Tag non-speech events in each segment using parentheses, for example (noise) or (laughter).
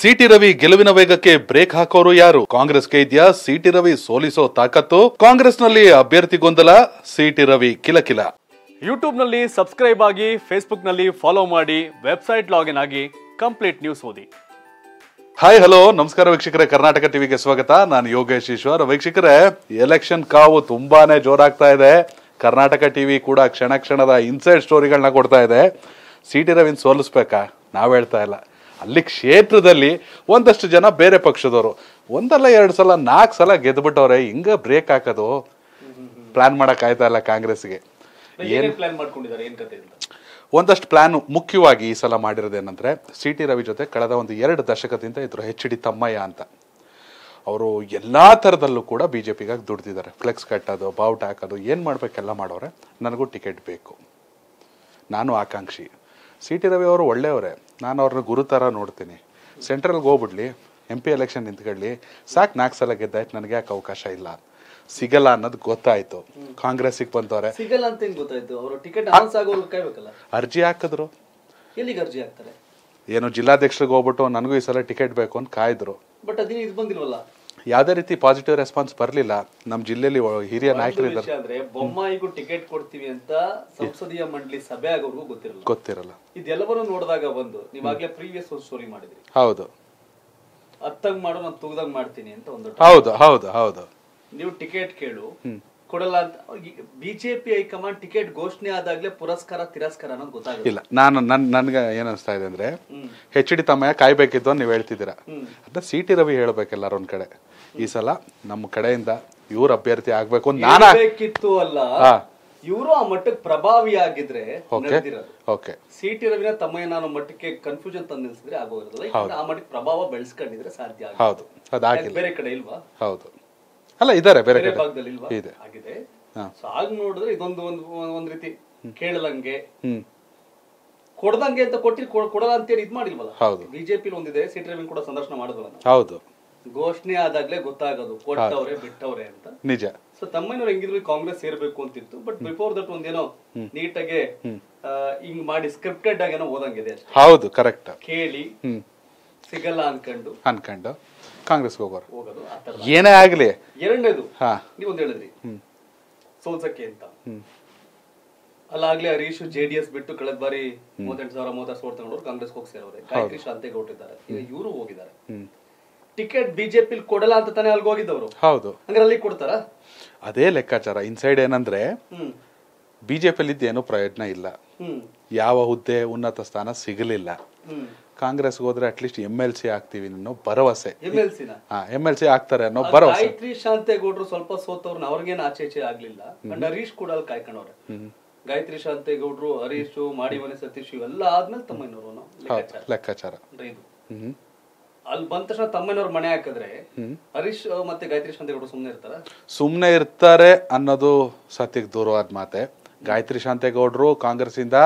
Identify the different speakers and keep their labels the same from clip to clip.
Speaker 1: City Ravi ಗೆಲುವಿನ ವೇಗಕ್ಕೆ break ಹಾಕೋರು ಯಾರು? ಕಾಂಗ್ರೆಸ್ಗೆ ಇದೆಯಾ? ಸಿಟಿ ರವಿ ಸೋಲಿಸೋ ತಾಕತ್ತು? ಕಾಂಗ್ರೆಸ್ನಲ್ಲಿ ಅಭ್ಯರ್ಥಿ ಗೊಂದಲ ಸಿಟಿ ರವಿ ಕಿಲಕಿಲ
Speaker 2: ಯೂಟ್ಯೂಬ್ನಲ್ಲಿ ಸಬ್ಸ್ಕ್ರೈಬ್ ಆಗಿ ಫೇಸ್ಬುಕ್ನಲ್ಲಿ ಫಾಲೋ ಮಾಡಿ ವೆಬ್ಸೈಟ್ ಲಾಗಿನ್ ಆಗಿ ಕಂಪ್ಲೀಟ್ ನ್ಯೂಸ್ ಓದಿ.
Speaker 1: ಹಾಯ್ ಹಲೋ ನಮಸ್ಕಾರ ವೀಕ್ಷಕರೇ. ಕರ್ನಾಟಕ ಟಿವಿಗೆ ಸ್ವಾಗತ. ನಾನು ಯೋಗೇಶ್ ಈಶ್ವರ್. ವೀಕ್ಷಕರೇ ಎಲೆಕ್ಷನ್ ಕಾವು ತುಂಬಾನೇ ಜೋರಾಗ್ತಾ ಇದೆ. ಕರ್ನಾಟಕ ಟಿವಿ ಕೂಡ ಕ್ಷಣ ಕ್ಷಣದ ಇನ್ಸೈಡ್ ಸ್ಟೋರಿಗಳನ್ನ ಕೊಡ್ತಾ ಇದೆ. ಸಿ ಟಿ ರವಿನ್ ಸೋಲಿಸ್ಬೇಕಾ? ನಾವ್ ಹೇಳ್ತಾ ಇಲ್ಲ. ಅಲ್ಲಿ ಕ್ಷೇತ್ರದಲ್ಲಿ ಒಂದಷ್ಟು ಜನ ಬೇರೆ ಪಕ್ಷದವರು. ಒಂದಲ್ಲ ಎರಡು ಸಲ ನಾಲ್ಕು ಸಲ ಗೆದ್ಬಿಟ್ಟವ್ರೆ ಹಿಂಗ ಬ್ರೇಕ್ ಹಾಕೋದು ಪ್ಲಾನ್ ಮಾಡಕ್ ಆಯ್ತಾ ಇಲ್ಲ ಕಾಂಗ್ರೆಸ್ಗೆ
Speaker 2: ಏನು ಪ್ಲಾನ್ ಮಾಡ್ಕೊಂಡಿದ್ದಾರೆ? ಏನ್ ಕತೆ ಅಂತ.
Speaker 1: ಒಂದಷ್ಟು ಪ್ಲಾನ್ ಮುಖ್ಯವಾಗಿ ಈ ಸಲ ಮಾಡಿರೋದೇನಂದ್ರೆ ಸಿ ಟಿ ರವಿ ಜೊತೆ ಕಳೆದ ಒಂದು ಎರಡು ದಶಕದಿಂದ ಇದ್ರು ಎಚ್ ಡಿ ತಮ್ಮಯ್ಯ ಅಂತ. ಅವರು ಎಲ್ಲಾ ಥರದಲ್ಲೂ ಕೂಡ ಬಿ ಜೆ ಪಿಗಾಗಿ ದುಡ್ದಿದ್ದಾರೆ. ಫ್ಲೆಕ್ಸ್ ಕಟ್ಟೋದು ಬಾವುಟ ಹಾಕೋದು ಏನು ಮಾಡ್ಬೇಕೆಲ್ಲ ಮಾಡೋರೆ ನನಗೂ ಟಿಕೆಟ್ ಬೇಕು. ನಾನು ಆಕಾಂಕ್ಷಿ. ಸಿ ಟಿ ರವಿ ಅವರು ಒಳ್ಳೆಯವರೇ. ನಾನು ಅವ್ರನ್ನ ಗುರು ಥರ ನೋಡ್ತೀನಿ. ಸೆಂಟ್ರಲ್ಗೆ ಹೋಗ್ಬಿಡ್ಲಿ ಎಂ ಪಿ ಎಲೆಕ್ಷನ್ ನಿಂತ್ಕೊಳ್ಳಿ. ಸಾಕು ನಾಲ್ಕು ಸಲ ಗೆದ್ದಾಯ್ತು ನನಗೆ ಯಾಕೆ ಅವಕಾಶ ಇಲ್ಲ? ಸಿಗಲ್ಲ ಅನ್ನೋದು ಗೊತ್ತಾಯ್ತು. ಕಾಂಗ್ರೆಸ್ಸಿಗೆ ಬಂದವ್ರೆ.
Speaker 3: ಸಿಗಲ್ಲ ಅಂತ ಹೆಂಗ್ ಗೊತ್ತಾಯ್ತು? ಅವರು ಟಿಕೆಟ್ ಅನೌನ್ಸ್ ಆಗೋರು ಕಾಯ್ಬೇಕಲ್ಲ
Speaker 1: ಅರ್ಜಿ ಹಾಕಿದ್ರು.
Speaker 3: ಎಲ್ಲಿಗೆ ಅರ್ಜಿ ಹಾಕ್ತಾರೆ?
Speaker 1: ಏನು ಜಿಲ್ಲಾಧ್ಯಕ್ಷರಿಗೆ ಹೋಗ್ಬಿಟ್ಟು ನನಗೂ ಈ ಸಲ ಟಿಕೆಟ್ ಬೇಕು ಅಂತ ಕಾಯ್ದ್ರು.
Speaker 3: ಬಟ್ ಅದಿನ ಇದು ಬಂದಿಲ್ವಲ್ಲ?
Speaker 1: ಯಾವುದೇ ರೀತಿ ಪಾಸಿಟಿವ್ ರೆಸ್ಪಾನ್ಸ್ ಬರಲಿಲ್ಲ. ನಮ್ಮ ಜಿಲ್ಲೆಯಲ್ಲಿ ಹಿರಿಯ
Speaker 3: ನಾಯಕರು
Speaker 1: ನಾಯಕರಿದ್ದಾರೆ
Speaker 3: ಬೊಮ್ಮಾಯಿಗೂ ಟಿಕೆಟ್ ಕೊಡ್ತೀವಿ ಅಂತ ಸಂಸದೀಯ ಮಂಡಳಿ ಸಭೆ ಆಗೋರ್ಗೂ ಗೊತ್ತಿರಲ್ಲ.
Speaker 1: ಗೊತ್ತಿರಲ್ಲ.
Speaker 3: ಇದೆಲ್ಲವನ್ನೂ ನೋಡಿದಾಗ ಒಂದು ನೀವಾಗ್ಲೇ ಪ್ರೀವಿಯಸ್ ಒಂದು ಸ್ಟೋರಿ ಮಾಡಿದ್ರಿ.
Speaker 1: ಹೌದು.
Speaker 3: ಹತ್ತಂಗ್ ಮಾಡೋ ನಾನು ತೂಗದಂಗ್ ಮಾಡ್ತೀನಿ ಅಂತ ಒಂದು
Speaker 1: ಹೌದು ಹೌದು ಹೌದು.
Speaker 3: ನೀವು ಟಿಕೆಟ್ ಕೇಳು. ಕೊಡಲ್ಲ ಅಂತ ಬಿಜೆಪಿ ಹೈಕಮಾಂಡ್ ಟಿಕೆಟ್ ಘೋಷಣೆ ಆದಾಗ್ಲೇ ಪುರಸ್ಕಾರ ತಿರಸ್ಕಾರ ಅನ್ನೋದು ಗೊತ್ತಾಗುತ್ತೆ
Speaker 1: ಇಲ್ಲ ನಾನು ನನ್ ನನ್ಗೆ ಏನ್ ಅನಿಸ್ತಾ ಇದೆ ಅಂದ್ರೆ ಹೆಚ್ ಡಿ ತಮ್ಮಯ್ಯ ಕಾಯ್ಬೇಕಿದ್ದು ನೀವು ಹೇಳ್ತಿದ್ದೀರಾ. ಅದನ್ನ ಸಿ ಟಿ ರವಿ ಹೇಳ್ಬೇಕೆಲ್ಲಾರ ಒಂದ್ ಕಡೆ. ಈ ಸಲ ನಮ್ಮ ಕಡೆಯಿಂದ ಇವ್ರ ಅಭ್ಯರ್ಥಿ ಆಗ್ಬೇಕು ನಾನು
Speaker 3: ಬೇಕಿತ್ತು ಅಲ್ಲ. ಇವರು ಆ ಮಟ್ಟಕ್ಕೆ ಪ್ರಭಾವಿ ಆಗಿದ್ರೆ
Speaker 1: ಓಕೆ.
Speaker 3: ನಡೆದಿರೋದು
Speaker 1: ಓಕೆ.
Speaker 3: ಸಿ ಟಿ ರವಿನ ತಮ್ಮಯ್ಯ ನಾನು ಮಟ್ಟಕ್ಕೆ ಕನ್ಫ್ಯೂಷನ್ ತಂದು ನಿಲ್ಸಿದ್ರೆ ಯಾಕಂದ್ರೆ ಆ ಮಟ್ಟಕ್ಕೆ ಪ್ರಭಾವ ಬೆಳೆಸ್ಕೊಂಡಿದ್ರೆ ಸಾಧ್ಯ.
Speaker 1: ಹೌದು. ಅದಾಗಿಲ್ಲ
Speaker 3: ಬೇರೆ ಕಡೆ ಇಲ್ವಾ?
Speaker 1: ಹೌದು. ಅಲ್ಲ ಇದಾರೆ ಬೇರೆ
Speaker 3: ಬೇರೆ
Speaker 1: ಕಡೆ.
Speaker 3: ಭಾಗದಲ್ಲಿ ಇಲ್ವಾ?
Speaker 1: ಇದೆ.
Speaker 3: ಆಗಿದೆ. ಸೊ ಆಗ ನೋಡಿದ್ರೆ ಇದೊಂದು ಒಂದು ಒಂದ್ ರೀತಿ ಕೇಳಲಂಗೆ.
Speaker 1: ಹ್ಮ್.
Speaker 3: ಕೊಡದಂಗೆ ಅಂತ ಕೊಟ್ಟಿ ಕೊಡ್- ಕೊಡಲ್ಲ ಅಂತೇಳಿ ಇದ್ ಮಾಡಿಲ್ವಲ್ಲ?
Speaker 1: ಹೌದು.
Speaker 3: ಬಿಜೆಪಿ ಒಂದಿದೆ ಸಿಟಿ ರವಿ ಕೂಡ ಸಂದರ್ಶನ ಮಾಡಿದ್ವಲ್ಲ
Speaker 1: ಹೌದು.
Speaker 3: ಘೋಷಣೆ ಆದಾಗ್ಲೇ ಗೊತ್ತಾಗೋದು ಕೊಟ್ಟವ್ರೆ ಬಿಟ್ಟವ್ರೆ ಅಂತ.
Speaker 1: ನಿಜ.
Speaker 3: ಸೊ ತಮ್ಮನವ್ರು ಹೆಂಗಿದ್ರು ಕಾಂಗ್ರೆಸ್ ಸೇರ್ಬೇಕು ಅಂತಿತ್ತು ಬಟ್ ಬಿಫೋರ್ ದಟ್ ಒಂದೇನೋ ನೀಟಾಗೆ ಹಿಂಗ್ ಮಾಡಿ ಸ್ಕ್ರಿಪ್ಟೆಡ್ ಆಗೇನೋ ಓದಂಗಿದೆ
Speaker 1: ಹೌದು ಕರೆಕ್ಟ್
Speaker 3: ಕೇಳಿ ಸಿಗಲ್ಲ ಅನ್ಕೊಂಡು.
Speaker 1: ಅನ್ಕೊಂಡು. ಕಾಂಗ್ರೆಸ್ ಹೋಗೋರು.
Speaker 3: ಹೋಗೋದು
Speaker 1: ಏನೇ ಆಗ್ಲಿ.
Speaker 3: ಎರಡನೇದು
Speaker 1: ನೀವು
Speaker 3: ಒಂದ್ ಹೇಳಿದ್ರಿ. ಸೋಲ್ಸಕ್ಕೆ ಅಂತ. ಅಲ್ಲಾಗ್ಲೇ ಹರೀಶ್ ಜೆ ಡಿ ಎಸ್ ಬಿಟ್ಟು ಕಳೆದ ಬಾರಿ ಮೂವತ್ತೆಂಟು ಸಾವಿರ ಮೂವತ್ತಾರು ಸಾವಿರ ತಗೊಂಡ್ರು ಕಾಂಗ್ರೆಸ್ ಹೋಗಿ ಸೇರೋರೆ. ಗಾಯತ್ರಿ ಶಾಂತೇಗೌಡರಿದ್ದಾರೆ ಈಗ ಇವರು ಹೋಗಿದ್ದಾರೆ. ಟಿಕೆಟ್ ಬಿಜೆಪಿ ಕೊಡಲ್ಲ ಅಂತ ತಾನೇ ಅಲ್ಲಿ ಹೋಗಿದ್ದವರು?
Speaker 1: ಹೌದು.
Speaker 3: ಅಂದ್ರೆ ಅಲ್ಲಿ ಕೊಡ್ತಾರ?
Speaker 1: ಅದೇ ಲೆಕ್ಕಾಚಾರ. ಇನ್ಸೈಡ್ ಏನಂದ್ರೆ
Speaker 3: ಬಿಜೆಪಿ
Speaker 1: ಬಿಜೆಪಿಯಲ್ಲಿ ಇದ್ದೇನು ಪ್ರಯೋಜನ ಇಲ್ಲ. ಯಾವ ಹುದ್ದೆ ಉನ್ನತ ಸ್ಥಾನ ಸಿಗಲಿಲ್ಲ. ಕಾಂಗ್ರೆಸ್ ಹೋದ್ರೆ ಅಟ್ಲೀಸ್ಟ್ ಎಂ ಎಲ್ ಸಿ ಆಗ್ತೀವಿ ಅನ್ನೋ ಭರವಸೆ.
Speaker 3: ಎಂ ಎಲ್
Speaker 1: ಸಿ ಆಗ್ತಾರೆ ಅನ್ನೋ ಭರವಸೆ.
Speaker 3: ಗಾಯತ್ರಿ ಶಾಂತೇಗೌಡರು ಸ್ವಲ್ಪ ಸೋತವ್ರನ್ನ ಅವ್ರಿಗೇನು ಆಚೆ ಈಚೆ ಆಗ್ಲಿಲ್ಲ ಹರೀಶ್ ಕೂಡ ಅಲ್ಲಿ ಕಾಯ್ಕೊಂಡವ್ರೆ. ಗಾಯತ್ರಿ ಶಾಂತೇಗೌಡರು ಹರೀಶ್ ಮಾಡಿವನೆ ಸತೀಶ್ ಇವೆಲ್ಲ ಆದ್ಮೇಲೆ ತಮ್ಮ ಲೆಕ್ಕಾಚಾರ.
Speaker 1: ಹ್ಮ್.
Speaker 3: ಅಲ್ಲಿ ಬಂದ ತಕ್ಷಣ ತಮ್ಮನವ್ರ ಮನೆ ಹಾಕಿದ್ರೆ ಹರೀಶ್ ಮತ್ತೆ ಗಾಯತ್ರಿ ಶಾಂತೇಗೌಡರು ಸುಮ್ಮನೆ ಇರ್ತಾರ?
Speaker 1: ಸುಮ್ನೆ ಇರ್ತಾರೆ ಅನ್ನೋದು ಸತ್ಯಕ್ಕೆ ದೂರವಾದ ಮಾತೆ. ಗಾಯತ್ರಿ ಶಾಂತೇಗೌಡರು ಕಾಂಗ್ರೆಸ್ ಇಂದ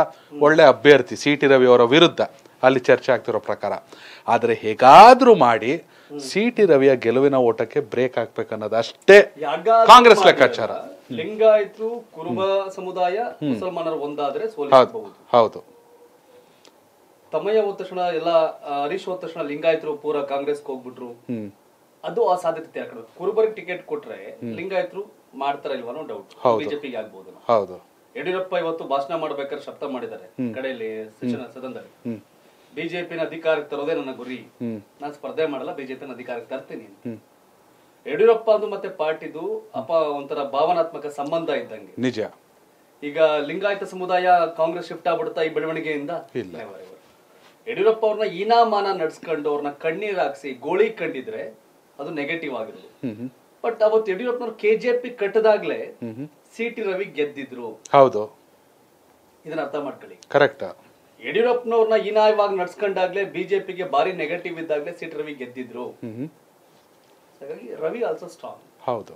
Speaker 1: ಒಳ್ಳೆ ಅಭ್ಯರ್ಥಿ ಸಿ ಟಿ ರವಿ ಅವರ ವಿರುದ್ಧ ಅಲ್ಲಿ ಚರ್ಚೆ ಆಗ್ತಿರೋ ಪ್ರಕಾರ. ಆದ್ರೆ ಹೇಗಾದ್ರೂ ಮಾಡಿ ಸಿ ಟಿ ರವಿಯ ಗೆಲುವಿನ ಓಟಕ್ಕೆ ಬ್ರೇಕ್ ಹಾಕ್ಬೇಕನ್ನೋದು ಅಷ್ಟೇ ಕಾಂಗ್ರೆಸ್ ಲೆಕ್ಕಾಚಾರ.
Speaker 3: ಲಿಂಗಾಯತರು ಕುರುಬ ಸಮುದಾಯ ಮುಸಲ್ಮಾನರು ಒಂದಾದ್ರೆ
Speaker 1: ಹೌದು.
Speaker 3: ತಮ್ಮಯ್ಯ ಹೋದ ತಕ್ಷಣ ಎಲ್ಲ ಹರೀಶ್ ಹೋದ ತಕ್ಷಣ ಲಿಂಗಾಯತರು ಪೂರ ಕಾಂಗ್ರೆಸ್ ಹೋಗ್ಬಿಟ್ರು. ಅದು ಆ ಸಾಧ್ಯತೆ ಯಾಕಡೆ ಕುರುಬರಿಗೆ ಟಿಕೆಟ್ ಕೊಟ್ರೆ ಲಿಂಗಾಯತರು ಮಾಡ್ತಾರ ಇಲ್ವಾ ಅನ್ನೋ ಡೌಟ್
Speaker 1: ಬಿಜೆಪಿ
Speaker 3: ಬಿಜೆಪಿಗೆ ಆಗ್ಬಹುದು
Speaker 1: ಹೌದು.
Speaker 3: ಯಡಿಯೂರಪ್ಪ ಇವತ್ತು ಭಾಷಣ ಮಾಡ್ಬೇಕಾದ್ರೆ ಶಬ್ದ ಮಾಡಿದ್ದಾರೆ ಕಡೆಯಲ್ಲಿ ಸದನದಲ್ಲಿ. ಬಿಜೆಪಿನ ಅಧಿಕಾರಕ್ಕೆ ತರೋದೇ ನನ್ನ ಗುರಿ. ನಾನು ಸ್ಪರ್ಧೆ ಮಾಡಲ್ಲ ಬಿಜೆಪಿನ ಅಧಿಕಾರಕ್ಕೆ ತರ್ತೀನಿ ಯಡಿಯೂರಪ್ಪ ಅದು ಮತ್ತೆ ಪಾರ್ಟಿದು ಅಪ ಒಂಥರ ಭಾವನಾತ್ಮಕ ಸಂಬಂಧ ಇದ್ದಂಗೆ.
Speaker 1: ನಿಜ.
Speaker 3: ಈಗ ಲಿಂಗಾಯತ ಸಮುದಾಯ ಕಾಂಗ್ರೆಸ್ ಶಿಫ್ಟ್ ಆಗ್ಬಿಡುತ್ತಾ ಈ ಬೆಳವಣಿಗೆಯಿಂದ?
Speaker 1: ಇಲ್ಲ.
Speaker 3: ಯಡಿಯೂರಪ್ಪ ಅವ್ರನ್ನ ಈನಾಮಾನ ನಡ್ಸ್ಕೊಂಡು ಅವ್ರನ್ನ ಕಣ್ಣೀರ್ ಹಾಕ್ಸಿ ಗೋಳಿ ಕಂಡಿದ್ರೆ ಅದು ನೆಗೆಟಿವ್ ಆಗಿರೋದು. ಬಟ್ ಅವತ್ತು ಯಡಿಯೂರಪ್ಪನವ್ರು KJP J
Speaker 1: P hmm
Speaker 3: C T Ravi ಗೆದ್ದಿದ್ರು.
Speaker 1: ಹೌದು.
Speaker 3: ಇದನ್ನ ಅರ್ಥ ಮಾಡ್ಕೊಳ್ಳಿ.
Speaker 1: ಕರೆಕ್ಟ್.
Speaker 3: ಯಡಿಯೂರಪ್ಪನವ್ರನ್ನ ಈನಾಯವಾಗಿ ನಡ್ಸ್ಕೊಂಡಾಗ್ಲೇ ಬಿಜೆಪಿಗೆ ಭಾರಿ ನೆಗೆಟಿವ್ ಇದ್ದಾಗ್ಲೇ ಸಿ ಟಿ ರವಿ ಗೆದ್ದಿದ್ರು. ಹಾಗಾಗಿ ರವಿ ಆಲ್ಸೋ ಸ್ಟ್ರಾಂಗ್
Speaker 1: ಹೌದು.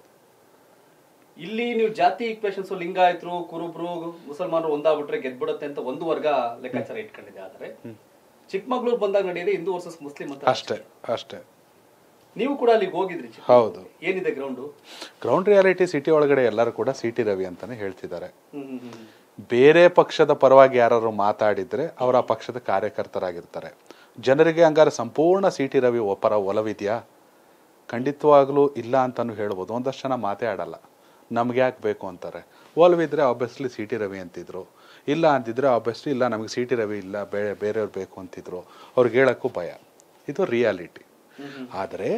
Speaker 3: ಇಲ್ಲಿ ನೀವು ಜಾತಿ ಈಕ್ವೇಶನ್ಸ್ ಲಿಂಗಾಯತರು ಕುರುಬ್ರು ಮುಸಲ್ಮಾನರು ಒಂದಾಗ್ಬಿಟ್ರೆ ಗೆದ್ಬಿಡುತ್ತೆ ಅಂತ ಒಂದು ವರ್ಗ ಲೆಕ್ಕಾಚಾರ ಇಟ್ಕೊಂಡಿದೆ. ಆದರೆ ಚಿಕ್ಕಮಗಳೂರು ಬಂದಾಗ ನಡೆಯಿದೆ ಹಿಂದೂ ವರ್ಸಸ್ ಮುಸ್ಲಿಂ ಅಂತ
Speaker 1: ಅಷ್ಟೇ ಅಷ್ಟೇ.
Speaker 3: ನೀವು ಕೂಡ ಅಲ್ಲಿಗೆ ಹೋಗಿದ್ರಿ
Speaker 1: ಹೌದು.
Speaker 3: ಏನಿದೆ ಗ್ರೌಂಡು
Speaker 1: ಗ್ರೌಂಡ್ ರಿಯಾಲಿಟಿ ಸಿಟಿ ಒಳಗಡೆ ಎಲ್ಲರೂ ಕೂಡ ಸಿಟಿ ರವಿ ಅಂತಾನೆ ಹೇಳ್ತಿದ್ದಾರೆ. ಬೇರೆ ಪಕ್ಷದ ಪರವಾಗಿ ಯಾರು ಮಾತಾಡಿದ್ರೆ ಅವರ ಪಕ್ಷದ ಕಾರ್ಯಕರ್ತರಾಗಿರ್ತಾರೆ. ಜನರಿಗೆ ಹಂಗಾರೆ ಸಂಪೂರ್ಣ ಸಿಟಿ ರವಿ ಒಪ್ಪರ ಒಲವಿದೆಯಾ? ಖಂಡಿತವಾಗ್ಲೂ ಇಲ್ಲ ಅಂತಾನು ಹೇಳ್ಬೋದು. ಒಂದಷ್ಟು ಜನ ಮಾತೇ ಆಡಲ್ಲ ನಮ್ಗೆ ಯಾಕೆ ಬೇಕು ಅಂತಾರೆ. ಒಲವಿದ್ರೆ ಆಬ್ವಿಯಸ್ಲಿ ಸಿ ಟಿ ರವಿ ಅಂತಿದ್ರು. ಇಲ್ಲ ಅಂತಿದ್ರೆ ಆಬ್ವಿಯಸ್ಲಿ ಇಲ್ಲ ನಮಗೆ ಸಿ ಟಿ ರವಿ ಇಲ್ಲ ಬೇರೆ ಬೇರೆಯವ್ರು ಬೇಕು ಅಂತಿದ್ರು. ಅವ್ರಿಗೆ ಹೇಳೋಕ್ಕೂ ಭಯ. ಇದು ರಿಯಾಲಿಟಿ ಆದರೆ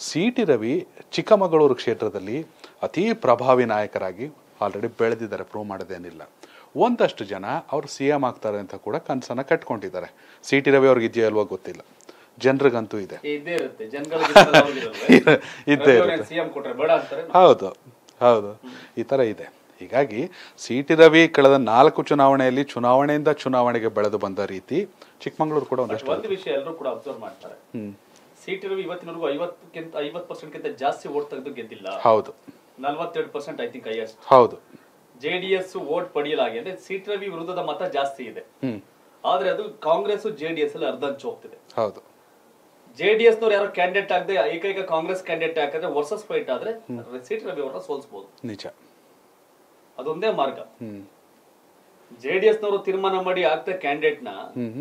Speaker 1: ಸಿ ಟಿ ರವಿ ಚಿಕ್ಕಮಗಳೂರು ಕ್ಷೇತ್ರದಲ್ಲಿ ಅತೀ ಪ್ರಭಾವಿ ನಾಯಕರಾಗಿ ಆಲ್ರೆಡಿ ಬೆಳೆದಿದ್ದಾರೆ ಪ್ರೂವ್ ಮಾಡೋದೇನಿಲ್ಲ. ಒಂದಷ್ಟು ಜನ ಅವರು ಸಿ ಎಂ ಆಗ್ತಾರೆ ಅಂತ ಕೂಡ ಕನಸನ್ನು ಕಟ್ಕೊಂಡಿದ್ದಾರೆ. ಸಿ ಟಿ ರವಿ ಅವ್ರಿಗೆ ಇದೆಯೋ ಅಲ್ವೋ ಗೊತ್ತಿಲ್ಲ. ಜನರಿಗಂತೂ ಇದೆ.
Speaker 3: ಇದ್ದೇ ಇರುತ್ತೆ. (laughs)
Speaker 1: ಹೌದು. ಹೌದು. ಈ ಥರ ಇದೆ. ಹೀಗಾಗಿ ಸಿ ಟಿ ರವಿ ಕಳೆದ ನಾಲ್ಕು ಚುನಾವಣೆಯಲ್ಲಿ ಚುನಾವಣೆಯಿಂದ ಚುನಾವಣೆಗೆ ಬೆಳೆದು ಬಂದ ರೀತಿ ಚಿಕ್ಕಮಗಳೂರು ಕೂಡ ಒಂದಷ್ಟು.
Speaker 3: ಒಂದು ವಿಷಯ ಎಲ್ಲರೂ ಕೂಡ ಅಬ್ಸರ್ವ್ ಮಾಡ್ತಾರೆ. ಸಿಟಿ ರವಿ ಇವತ್ತಿನವರೆಗೂ ಐವತ್ತಕ್ಕಿಂತ ಐವತ್ ಪರ್ಸೆಂಟ್ ಗಿಂತ ಜಾಸ್ತಿ ಓಟ್ ತೆಗೆದು ಗೆದ್ದಿಲ್ಲ.
Speaker 1: ಹೌದು.
Speaker 3: ನಲ್ವತ್ತೆರಡು ಪರ್ಸೆಂಟ್ ಐ ಥಿಂಕ್ ಹೈಯೆಸ್ಟ್
Speaker 1: ಹೌದು.
Speaker 3: ಜೆಡಿಎಸ್ ವೋಟ್ ಪಡೆಯಲಾಗಿ ಅಂದ್ರೆ ಸಿಟಿ ರವಿ ವಿರುದ್ಧದ ಮತ ಜಾಸ್ತಿ ಇದೆ. ಆದ್ರೆ ಅದು ಕಾಂಗ್ರೆಸ್ ಜೆಡಿಎಸ್ ಅಲ್ಲಿ ಅರ್ಧಂಚು ಹೋಗ್ತಿದೆ.
Speaker 1: ಹೌದು.
Speaker 3: ಜೆಡಿಎಸ್ ನವ್ರು ಯಾರೋ ಕ್ಯಾಂಡಿಡೇಟ್ ಆಗದೆ ಏಕೈಕ ಕಾಂಗ್ರೆಸ್ ಕ್ಯಾಂಡಿಡೇಟ್ ಹಾಕಿದ್ರೆ ವರ್ಸಸ್ ಫೈಟ್ ಆದ್ರೆ ಸಿಟಿ ರವಿ ಅವರನ್ನ ಸೋಲಿಸಬಹುದು
Speaker 1: ನಿಜ.
Speaker 3: ಅದೊಂದೇ ಮಾರ್ಗ.
Speaker 1: ಜೆ
Speaker 3: ಡಿ ಎಸ್ ನವರು ತೀರ್ಮಾನ ಮಾಡಿ ಆಗ್ತಾ ಕ್ಯಾಂಡಿಡೇಟ್ನ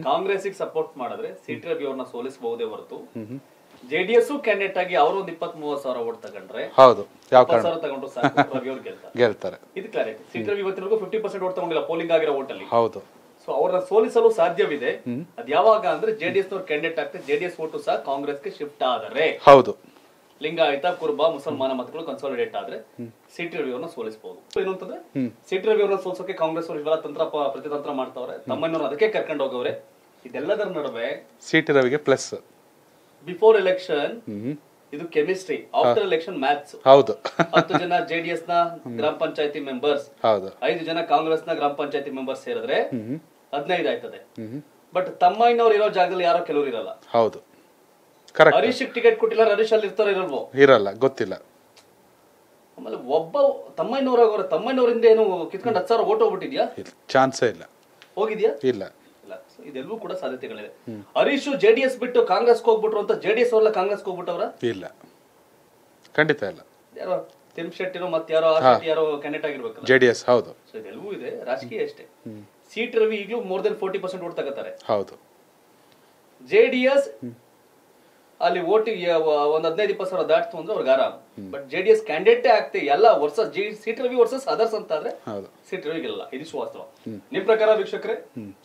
Speaker 3: ಕಾಂಗ್ರೆಸ್ ಸಪೋರ್ಟ್ ಮಾಡಿದ್ರೆ ಸಿಟಿ ರವಿ ಅವ್ರನ್ನ ಸೋಲಿಸಬಹುದೇ ಹೊರತು ಜೆಡಿಎಸ್ ಕ್ಯಾಂಡಿಡೇಟ್ ಆಗಿ ಅವರು ಒಂದ್ ಇಪ್ಪತ್ ಮೂವತ್ ಸಾವಿರ ಓಟ್ ತಗೊಂಡ್ರೆ
Speaker 1: ಹೌದು.
Speaker 3: ಸಾವಿರ ತಗೊಂಡ್ರು ಸಾಕು. (laughs) ರವಿ ಅವ್ರು ಗೆಲ್ತಾರೆ.
Speaker 1: ಗೆಲ್ತಾರೆ.
Speaker 3: ಇದು ಕ್ಲಾರಿಟಿ ಸಿಟಿ ರವಿ ಇವತ್ತಿನವರೆಗೂ ಫಿಫ್ಟಿ ಪರ್ಸೆಂಟ್ ಓಟ್ ತಗೊಂಡಿಲ್ಲ ಪೋಲಿಂಗ್ ಆಗಿರೋ ಓಟ್ ಅಲ್ಲಿ
Speaker 1: ಹೌದು.
Speaker 3: ಸೊ ಅವ್ರನ್ನ ಸೋಲಿಸಲು ಸಾಧ್ಯವಿದೆ. ಅದ್ ಯಾವಾಗ ಅಂದ್ರೆ ಜೆಡಿಎಸ್ ನವರು ಕ್ಯಾಂಡಿಡೇಟ್ ಆಗ್ತದೆ ಜೆಡಿಎಸ್ ಓಟು ಸಹ ಕಾಂಗ್ರೆಸ್ಗೆ ಶಿಫ್ಟ್ ಆದರೆ.
Speaker 1: ಹೌದು.
Speaker 3: ಲಿಂಗಾಯತ ಕುರುಬ ಮುಸಲ್ಮಾನ ಮತಗಳು ಕನ್ಸಾಲಿಡೇಟ್ ಆದ್ರೆ ಸಿಟಿ ರವಿ ಅವ್ರನ್ನ ಸೋಲಿಸಬಹುದು ಏನಂತಂದ್ರೆ ಸಿಟಿ ರವಿ ಅವ್ರನ್ನ ಸೋಲ್ಸೋಕೆ ಕಾಂಗ್ರೆಸ್ ಅವರು ಇವೆಲ್ಲ ತಂತ್ರ ಪ್ರತಿತಂತ್ರ ಮಾಡ್ತಾವ್ರೆ. ತಮ್ಮನ್ನವ್ರು ಅದಕ್ಕೆ ಕರ್ಕೊಂಡು ಹೋಗವ್ರೆ. ಇದೆಲ್ಲದರ ನಡುವೆ
Speaker 1: ಸಿಟಿ ರವಿಗೆ ಪ್ಲಸ್
Speaker 3: ಬಿಫೋರ್ ಎಲೆಕ್ಷನ್ ಇದು ಕೆಮಿಸ್ಟ್ರಿ ಆಫ್ಟರ್ ಎಲೆಕ್ಷನ್ ಮ್ಯಾಥ್ಸ್
Speaker 1: ಹೌದು.
Speaker 3: ಹತ್ತು ಜನ ಜೆಡಿಎಸ್ನ ಗ್ರಾಮ ಪಂಚಾಯತಿ ಮೆಂಬರ್ಸ್
Speaker 1: ಹೌದು.
Speaker 3: ಐದು ಜನ ಕಾಂಗ್ರೆಸ್ನ ಗ್ರಾಮ ಪಂಚಾಯತಿ ಮೆಂಬರ್ಸ್ ಸೇರಿದ್ರೆ ಹದಿನೈದು ಆಯ್ತದೆ. ಬಟ್ ತಮ್ಮಯ್ಯನವ್ರು ಇರೋ ಜಾಗದಲ್ಲಿ ಯಾರೋ ಕೆಲವರು ಇರಲ್ಲ.
Speaker 1: ಹೌದು. ಕರೆಕ್ಟ್
Speaker 3: ಹರೀಶ್ ಟಿಕೆಟ್ ಕೊಟ್ಟಿಲ್ಲ ಹರೀಶ್ ಅಲ್ಲಿ ಇರ್ತಾರೋ ಇರಲ್ವೋ?
Speaker 1: ಇರಲ್ಲ ಗೊತ್ತಿಲ್ಲ.
Speaker 3: ಆಮೇಲೆ ಒಬ್ಬ ತಮ್ಮಯ್ಯನವ್ರ ತಮ್ಮಯ್ಯನವರಿಂದ ಏನು ಕಿತ್ಕೊಂಡು ಹತ್ತು ಸಾವಿರ ಓಟ್ ಹೋಗ್ಬಿಟ್ಟಿದ್ಯಾ?
Speaker 1: ಚಾನ್ಸೇ ಇಲ್ಲ.
Speaker 3: ಹೋಗಿದ್ಯಾ?
Speaker 1: ಇಲ್ಲ.
Speaker 3: ಇದೆಲ್ಲವೂ ಕೂಡ ಸಾಧ್ಯತೆಗಳಿದೆ ಹರೀಶ್ ಜೆಡಿಎಸ್ ಬಿಟ್ಟು ಕಾಂಗ್ರೆಸ್ ಹೋಗ್ಬಿಟ್ರು ಅಂತ ಜೆಡಿಎಸ್ ಅವ್ರಲ್ಲ ಕಾಂಗ್ರೆಸ್ ಹೋಗ್ಬಿಟ್ಟವ್ರ?
Speaker 1: ಇಲ್ಲ. ಖಂಡಿತ ಇಲ್ಲ.
Speaker 3: ಯಾರೋ ತಿಮ್ ಶೆಟ್ಟಿರೋ ಮತ್ತೆ ಯಾರೋ ಆ ಶೆಟ್ಟಿ ಯಾರೋ ಕ್ಯಾಂಡಿಡೇಟ್ ಆಗಿರ್ಬೇಕು
Speaker 1: ಜೆ ಡಿ ಎಸ್ ಹೌದು.
Speaker 3: ಸೊ ಇದೆಲ್ಲವೂ ಇದೆ ರಾಜಕೀಯ ಅಷ್ಟೇ. ಸೀಟ್ ರವಿ ಈಗಲೂ more than forty percent vote ತಗೋತಾರೆ.
Speaker 1: ಹೌದು.
Speaker 3: ಜೆಡಿಎಸ್ ಅಲ್ಲಿ ಓಟಿಗೆ ಒಂದ್ ಹದಿನೈದು ಇಪ್ಪತ್ತು ಸಾವಿರ ದಾಟ್ತು ಅಂದ್ರೆ ಅವ್ರಿಗೆ ಆರಾಮ್. ಬಟ್ ಜೆಡಿಎಸ್ ಕ್ಯಾಂಡಿಡೇಟ್ ಆಗ್ತಿ ಎಲ್ಲ ವರ್ಸಸ್ ಜಿ ಸೀಟ್ ರವಿ ವರ್ಸಸ್ ಅದರ್ಸ್ ಅಂತ ಆದ್ರೆ ಸೀಟ್ ರವಿಗೆಲ್ಲ ಇದು ವಾಸ್ತವ. ನಿಮ್ ಪ್ರಕಾರ ವೀಕ್ಷಕರೇ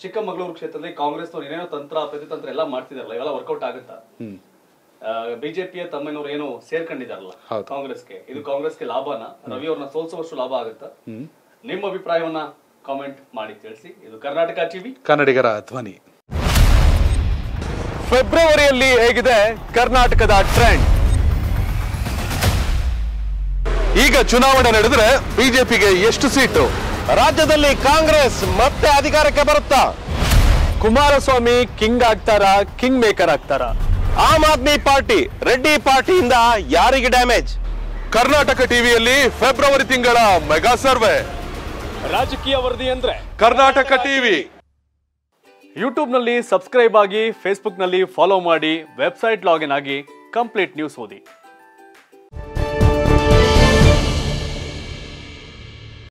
Speaker 3: ಚಿಕ್ಕಮಗಳೂರು ಕ್ಷೇತ್ರದಲ್ಲಿ ಕಾಂಗ್ರೆಸ್ ಏನೇನೋ ತಂತ್ರ ಪ್ರತಿತಂತ್ರ ಎಲ್ಲ ಮಾಡ್ತಿದಾರಲ್ಲ ಇವೆಲ್ಲ ವರ್ಕೌಟ್ ಆಗುತ್ತಾ? ಬಿಜೆಪಿಯ ತಮ್ಮನವ್ರು ಏನು ಸೇರ್ಕೊಂಡಿದಾರಲ್ಲ. ಕಾಂಗ್ರೆಸ್ಗೆ. ಇದು ಕಾಂಗ್ರೆಸ್ಗೆ ಲಾಭನ? ರವಿ ಅವ್ರನ್ನ ಸೋಲ್ಸುವಷ್ಟು ಲಾಭ ಆಗುತ್ತಾ? ನಿಮ್ಮ ಅಭಿಪ್ರಾಯವನ್ನ ಕಾಮೆಂಟ್ ಮಾಡಿ ತಿಳಿಸಿ. ಇದು ಕರ್ನಾಟಕ ಟಿವಿ
Speaker 1: ಕನ್ನಡಿಗರ ಧ್ವನಿ.
Speaker 2: ಫೆಬ್ರವರಿಯಲ್ಲಿ ಹೇಗಿದೆ ಕರ್ನಾಟಕದ ಟ್ರೆಂಡ್
Speaker 4: ಈಗ ಚುನಾವಣೆ ನಡೆದ್ರೆ ಬಿಜೆಪಿಗೆ ಎಷ್ಟು ಸೀಟು? ರಾಜ್ಯದಲ್ಲಿ ಕಾಂಗ್ರೆಸ್ ಮತ್ತೆ ಅಧಿಕಾರಕ್ಕೆ ಬರುತ್ತಾ?
Speaker 2: ಕುಮಾರಸ್ವಾಮಿ ಕಿಂಗ್ ಆಗ್ತಾರ ಕಿಂಗ್ ಮೇಕರ್ ಆಗ್ತಾರ?
Speaker 4: ಆಮ್ ಆದ್ಮಿ ಪಾರ್ಟಿ ರೆಡ್ಡಿ ಪಾರ್ಟಿಯಿಂದ ಯಾರಿಗೆ ಡ್ಯಾಮೇಜ್ ಕರ್ನಾಟಕ ಟಿವಿಯಲ್ಲಿ ಫೆಬ್ರವರಿ ತಿಂಗಳ ಮೆಗಾ ಸರ್ವೆ.
Speaker 2: ರಾಜಕೀಯ ವರದಿ ಅಂದ್ರೆ
Speaker 4: ಕರ್ನಾಟಕ ಟಿವಿ.
Speaker 2: ಯೂಟ್ಯೂಬ್ನಲ್ಲಿ ಸಬ್ಸ್ಕ್ರೈಬ್ ಆಗಿ ಫೇಸ್ಬುಕ್ನಲ್ಲಿ ಫಾಲೋ ಮಾಡಿ ವೆಬ್ಸೈಟ್ ಲಾಗಿನ್ ಆಗಿ ಕಂಪ್ಲೀಟ್ ನ್ಯೂಸ್ ಓದಿ.